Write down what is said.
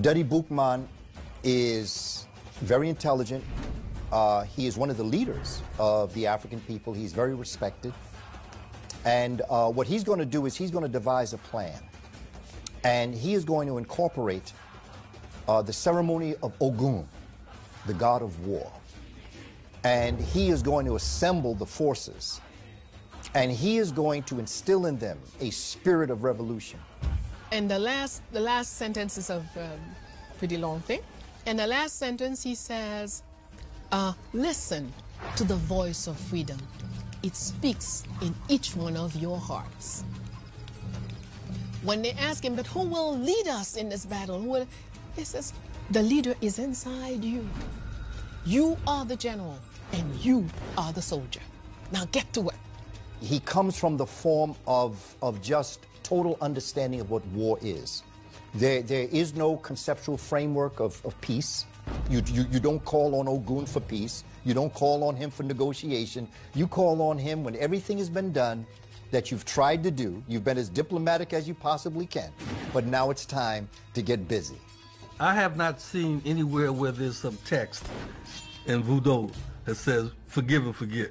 Dutty Boukman is very intelligent. Uh, he is one of the leaders of the African people. He's very respected. And uh, what he's going to do is he's going to devise a plan. And he is going to incorporate uh, the ceremony of Ogun, the god of war. And he is going to assemble the forces. And he is going to instill in them a spirit of revolution. And the last, the last sentence is a um, pretty long thing. And the last sentence, he says, uh, listen to the voice of freedom. It speaks in each one of your hearts. When they ask him, but who will lead us in this battle? Who will, he says, the leader is inside you. You are the general, and you are the soldier. Now get to work. He comes from the form of, of just total understanding of what war is. There, there is no conceptual framework of, of peace. You, you, you don't call on Ogun for peace. You don't call on him for negotiation. You call on him when everything has been done that you've tried to do. You've been as diplomatic as you possibly can. But now it's time to get busy. I have not seen anywhere where there's some text in voodoo that says forgive and forget.